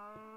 Oh.